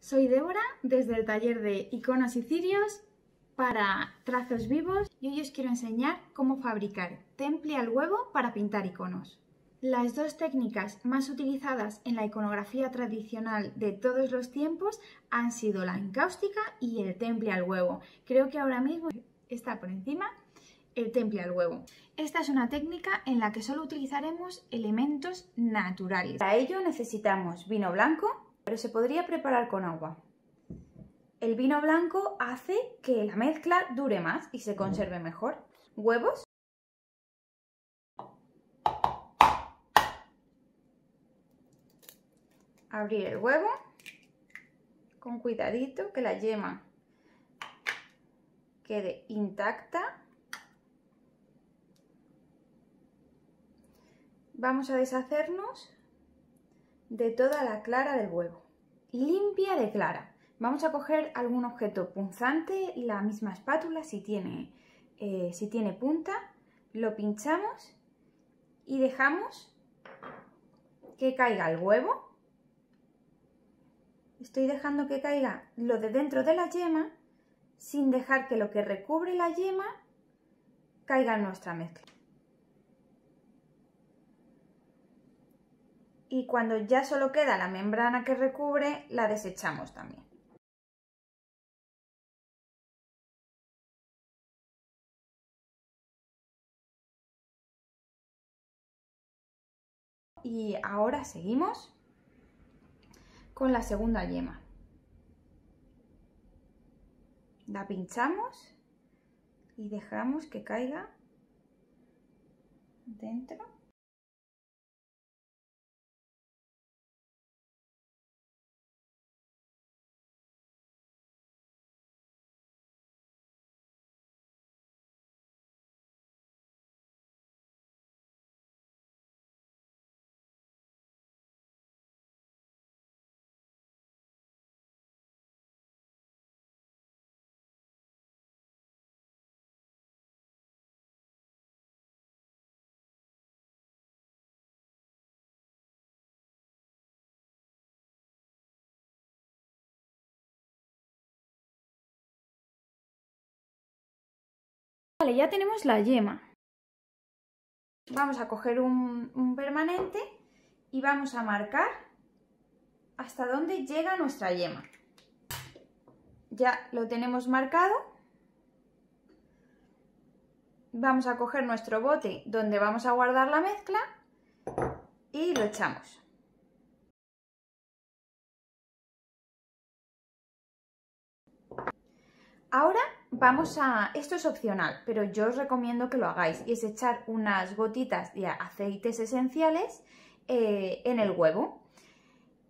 Soy Débora desde el taller de iconos y cirios para trazos vivos y hoy os quiero enseñar cómo fabricar temple al huevo para pintar iconos. Las dos técnicas más utilizadas en la iconografía tradicional de todos los tiempos han sido la encáustica y el temple al huevo. Creo que ahora mismo está por encima el temple al huevo. Esta es una técnica en la que solo utilizaremos elementos naturales. Para ello necesitamos vino blanco, pero se podría preparar con agua. El vino blanco hace que la mezcla dure más y se conserve mejor. Huevos. Abrir el huevo con cuidadito que la yema quede intacta. Vamos a deshacernos de toda la clara del huevo. Limpia de clara. Vamos a coger algún objeto punzante, la misma espátula si tiene, eh, si tiene punta, lo pinchamos y dejamos que caiga el huevo. Estoy dejando que caiga lo de dentro de la yema sin dejar que lo que recubre la yema caiga en nuestra mezcla. Y cuando ya solo queda la membrana que recubre, la desechamos también. Y ahora seguimos con la segunda yema. La pinchamos y dejamos que caiga dentro. Ya tenemos la yema. Vamos a coger un, permanente y vamos a marcar hasta dónde llega nuestra yema. Ya lo tenemos marcado. Vamos a coger nuestro bote donde vamos a guardar la mezcla y lo echamos. Ahora vamos a... Esto es opcional, pero yo os recomiendo que lo hagáis y es echar unas gotitas de aceites esenciales eh, en el huevo.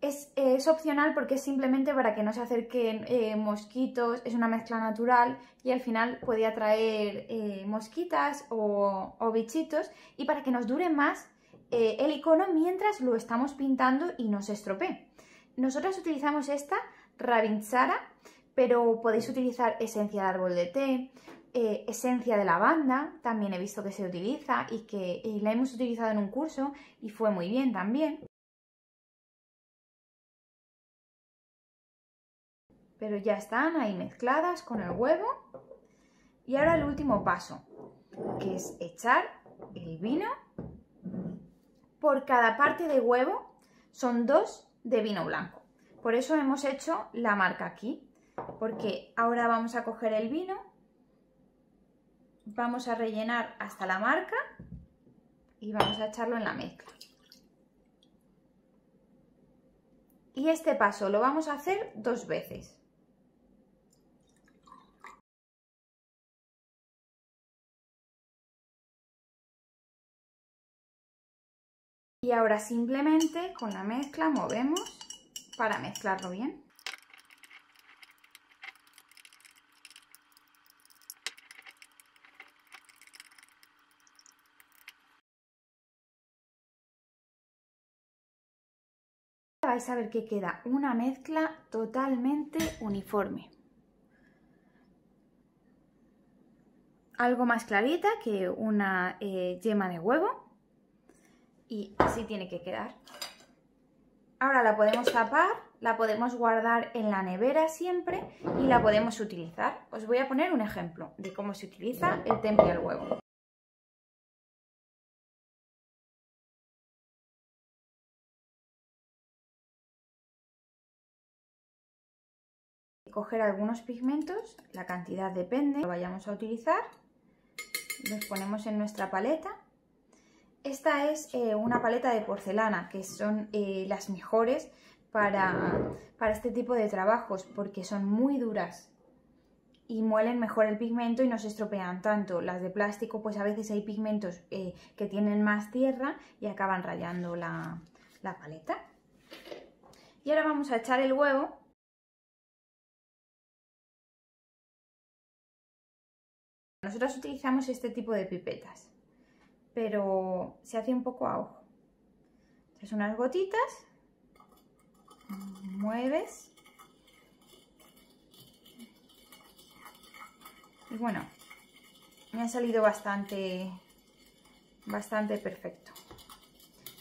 Es, opcional porque es simplemente para que no se acerquen eh, mosquitos, es una mezcla natural y al final puede atraer eh, mosquitas o, o, bichitos y para que nos dure más el icono mientras lo estamos pintando y no se estropee. Nosotras utilizamos esta Ravinchara pero podéis utilizar esencia de árbol de té, eh, esencia de lavanda, también he visto que se utiliza y que la hemos utilizado en un curso y fue muy bien también. Pero ya están ahí mezcladas con el huevo. Y ahora el último paso, que es echar el vino. Por cada parte de huevo son dos de vino blanco. Por eso hemos hecho la marca aquí porque ahora vamos a coger el vino, vamos a rellenar hasta la marca y vamos a echarlo en la mezcla. Y este paso lo vamos a hacer dos veces. Y ahora simplemente con la mezcla movemos para mezclarlo bien. Vais a ver que queda una mezcla totalmente uniforme. Algo más clarita que una eh, yema de huevo. Y así tiene que quedar. Ahora la podemos tapar, la podemos guardar en la nevera siempre y la podemos utilizar. Os voy a poner un ejemplo de cómo se utiliza el temple al huevo. Coger algunos pigmentos, la cantidad depende, lo vayamos a utilizar, los ponemos en nuestra paleta esta es eh, una paleta de porcelana, que son eh, las mejores para, para este tipo de trabajos, porque son muy duras y muelen mejor el pigmento y no se estropean tanto. Las de plástico, pues a veces hay pigmentos eh, que tienen más tierra y acaban rayando la, la paleta. Y ahora vamos a echar el huevo. Nosotros utilizamos este tipo de pipetas pero se hace un poco a ojo. Echas unas gotitas, mueves y bueno, me ha salido bastante, bastante perfecto.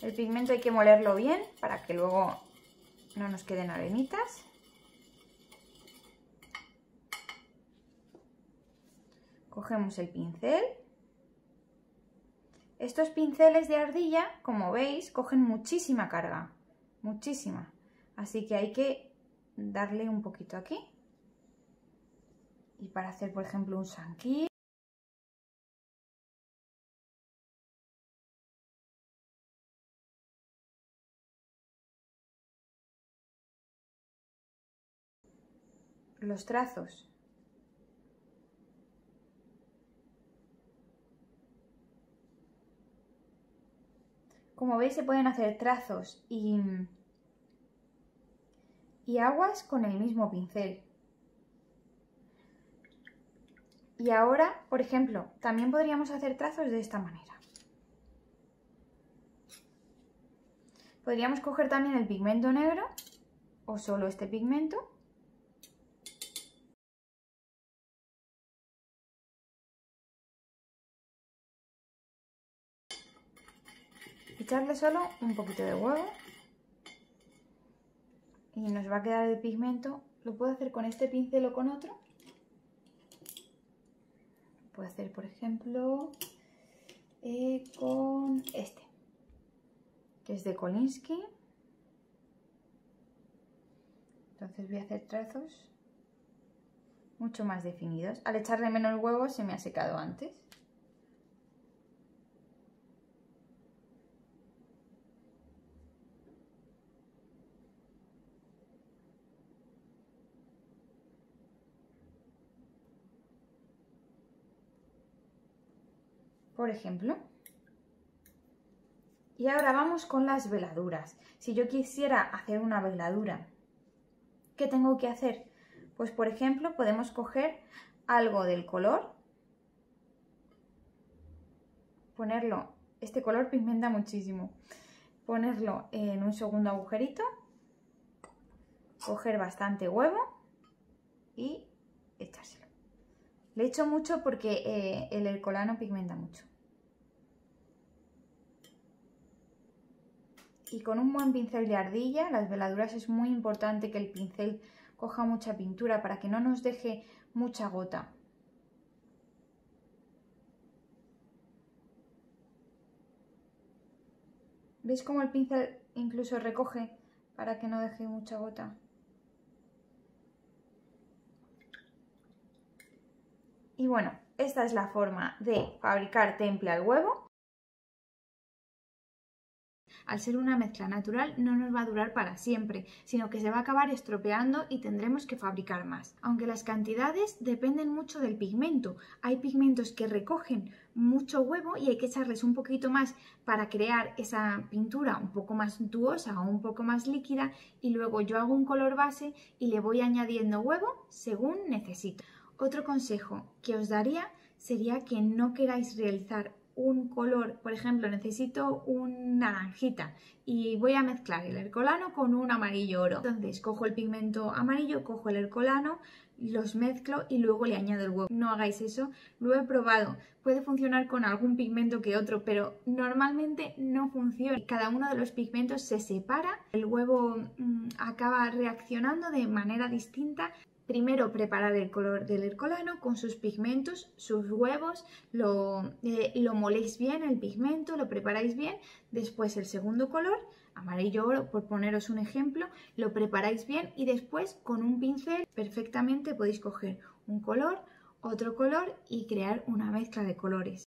El pigmento hay que molerlo bien para que luego no nos queden arenitas. Cogemos el pincel estos pinceles de ardilla, como veis, cogen muchísima carga, muchísima. Así que hay que darle un poquito aquí. Y para hacer, por ejemplo, un sanquí. Los trazos Como veis se pueden hacer trazos y, y aguas con el mismo pincel. Y ahora, por ejemplo, también podríamos hacer trazos de esta manera. Podríamos coger también el pigmento negro o solo este pigmento echarle solo un poquito de huevo y nos va a quedar el pigmento. Lo puedo hacer con este pincel o con otro. Puedo hacer, por ejemplo, eh, con este, que es de Kolinsky. Entonces voy a hacer trazos mucho más definidos. Al echarle menos huevo se me ha secado antes. Por ejemplo. Y ahora vamos con las veladuras. Si yo quisiera hacer una veladura, ¿qué tengo que hacer? Pues por ejemplo podemos coger algo del color, ponerlo, este color pigmenta muchísimo, ponerlo en un segundo agujerito, coger bastante huevo y echárselo. Le echo mucho porque eh, el hercolano pigmenta mucho. y con un buen pincel de ardilla, las veladuras es muy importante que el pincel coja mucha pintura para que no nos deje mucha gota. ¿Veis cómo el pincel incluso recoge para que no deje mucha gota? Y bueno, esta es la forma de fabricar temple al huevo al ser una mezcla natural no nos va a durar para siempre, sino que se va a acabar estropeando y tendremos que fabricar más. Aunque las cantidades dependen mucho del pigmento. Hay pigmentos que recogen mucho huevo y hay que echarles un poquito más para crear esa pintura un poco más untuosa o un poco más líquida y luego yo hago un color base y le voy añadiendo huevo según necesito. Otro consejo que os daría sería que no queráis realizar un color, por ejemplo, necesito un naranjita y voy a mezclar el hercolano con un amarillo oro. Entonces cojo el pigmento amarillo, cojo el hercolano, los mezclo y luego le añado el huevo. No hagáis eso, lo he probado. Puede funcionar con algún pigmento que otro, pero normalmente no funciona. Cada uno de los pigmentos se separa, el huevo mm, acaba reaccionando de manera distinta Primero preparar el color del hercolano con sus pigmentos, sus huevos, lo, eh, lo moléis bien el pigmento, lo preparáis bien. Después el segundo color, amarillo oro, por poneros un ejemplo, lo preparáis bien y después con un pincel perfectamente podéis coger un color, otro color y crear una mezcla de colores.